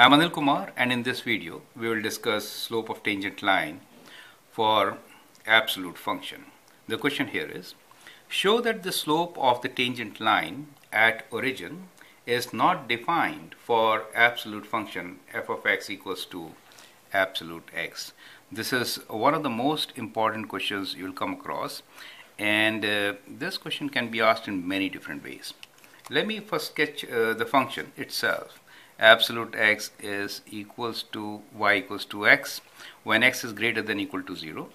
I'm Anil Kumar and in this video we will discuss slope of tangent line for absolute function. The question here is show that the slope of the tangent line at origin is not defined for absolute function f of x equals to absolute x. This is one of the most important questions you'll come across and uh, this question can be asked in many different ways. Let me first sketch uh, the function itself absolute x is equals to y equals to x. When x is greater than equal to 0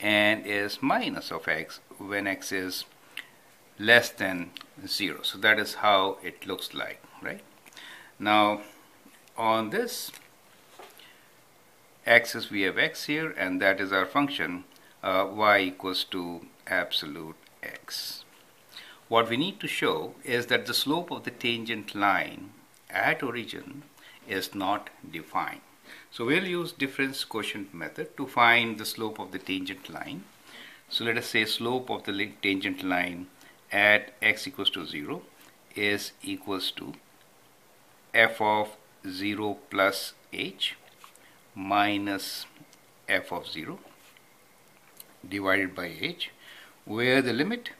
and is minus of x when x is less than 0 so that is how it looks like right? Now on this axis we have x here and that is our function uh, y equals to absolute x. What we need to show is that the slope of the tangent line at origin is not defined. So we'll use difference quotient method to find the slope of the tangent line. So let us say slope of the tangent line at x equals to 0 is equals to f of 0 plus h minus f of 0 divided by h where the limit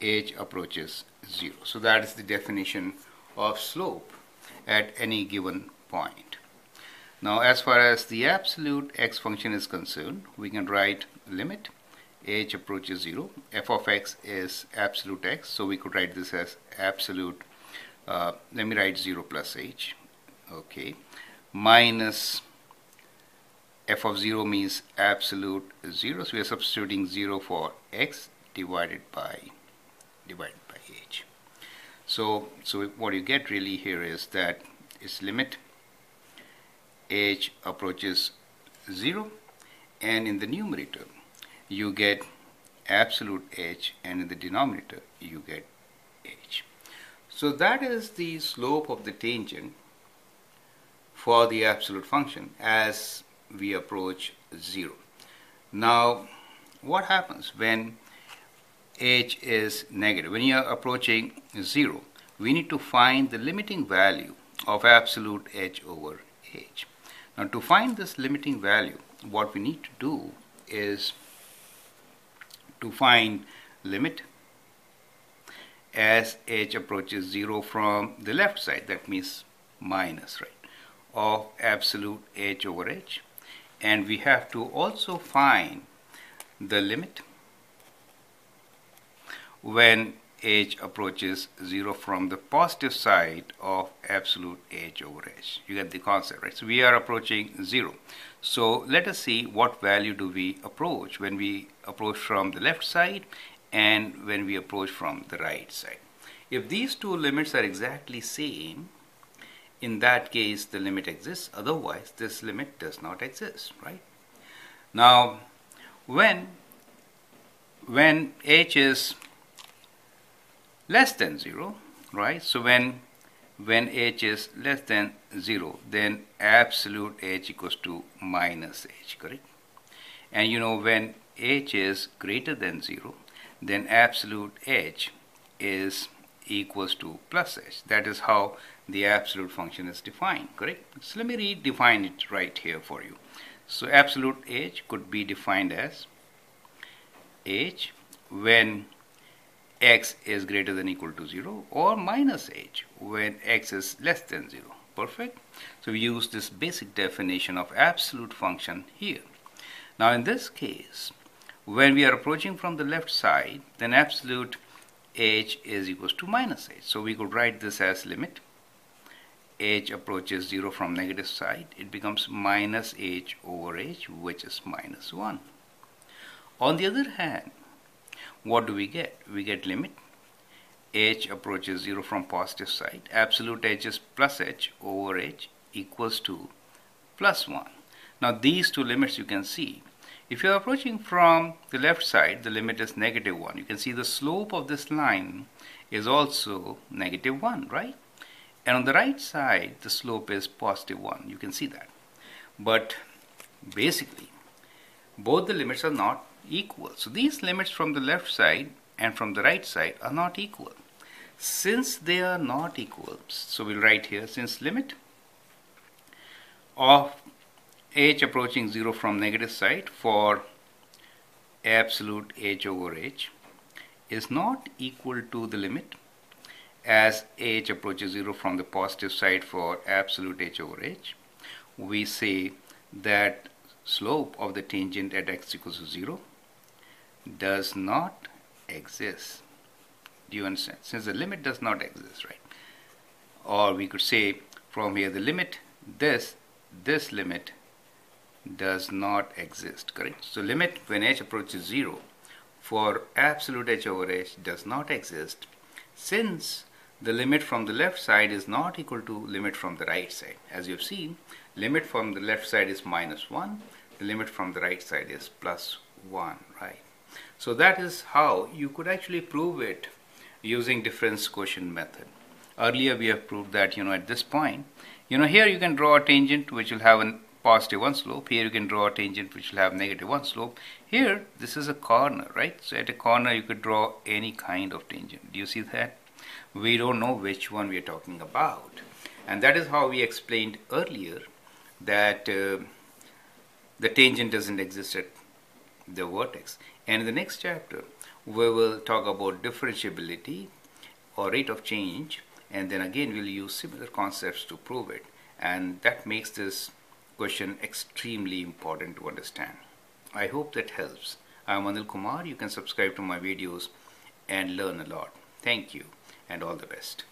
h approaches 0. So that is the definition of slope at any given point. Now as far as the absolute x function is concerned, we can write limit h approaches 0. f of x is absolute x, so we could write this as absolute, uh, let me write 0 plus h, okay, minus f of 0 means absolute 0, so we are substituting 0 for x divided by divided by h. So, so what you get really here is that its limit h approaches 0 and in the numerator you get absolute h and in the denominator you get h. So that is the slope of the tangent for the absolute function as we approach 0. Now what happens when h is negative. When you are approaching 0, we need to find the limiting value of absolute h over h. Now to find this limiting value, what we need to do is to find limit as h approaches 0 from the left side, that means minus, right, of absolute h over h. And we have to also find the limit when h approaches 0 from the positive side of absolute h over h. You get the concept, right? So we are approaching 0. So let us see what value do we approach when we approach from the left side and when we approach from the right side. If these two limits are exactly same, in that case the limit exists, otherwise this limit does not exist, right? Now, when, when h is less than 0 right? So when when h is less than 0 then absolute h equals to minus h correct? And you know when h is greater than 0 then absolute h is equals to plus h. That is how the absolute function is defined correct? So let me redefine it right here for you. So absolute h could be defined as h when x is greater than equal to 0 or minus h when x is less than 0. Perfect? So we use this basic definition of absolute function here. Now in this case, when we are approaching from the left side, then absolute h is equals to minus h. So we could write this as limit h approaches 0 from negative side, it becomes minus h over h, which is minus 1. On the other hand, what do we get? We get limit h approaches 0 from positive side. Absolute h is plus h over h equals to plus 1. Now these two limits you can see. If you're approaching from the left side, the limit is negative 1. You can see the slope of this line is also negative 1, right? And on the right side, the slope is positive 1. You can see that. But basically, both the limits are not equal. So these limits from the left side and from the right side are not equal. Since they are not equal, so we'll write here since limit of h approaching 0 from negative side for absolute h over h is not equal to the limit as h approaches 0 from the positive side for absolute h over h we say that slope of the tangent at x equals to 0 does not exist. Do you understand? Since the limit does not exist right? Or we could say from here the limit this this limit does not exist correct? So limit when h approaches 0 for absolute h over h does not exist. Since the limit from the left side is not equal to limit from the right side. As you've seen limit from the left side is minus 1 the limit from the right side is plus 1 right? So that is how you could actually prove it using difference quotient method. Earlier we have proved that you know at this point you know here you can draw a tangent which will have a positive 1 slope. Here you can draw a tangent which will have negative 1 slope. Here this is a corner right? So at a corner you could draw any kind of tangent. Do you see that we don't know which one we are talking about and that is how we explained earlier that uh, the tangent doesn't exist at the vertex and in the next chapter we will talk about differentiability or rate of change and then again we'll use similar concepts to prove it and that makes this question extremely important to understand. I hope that helps. I'm Anil Kumar. You can subscribe to my videos and learn a lot. Thank you and all the best.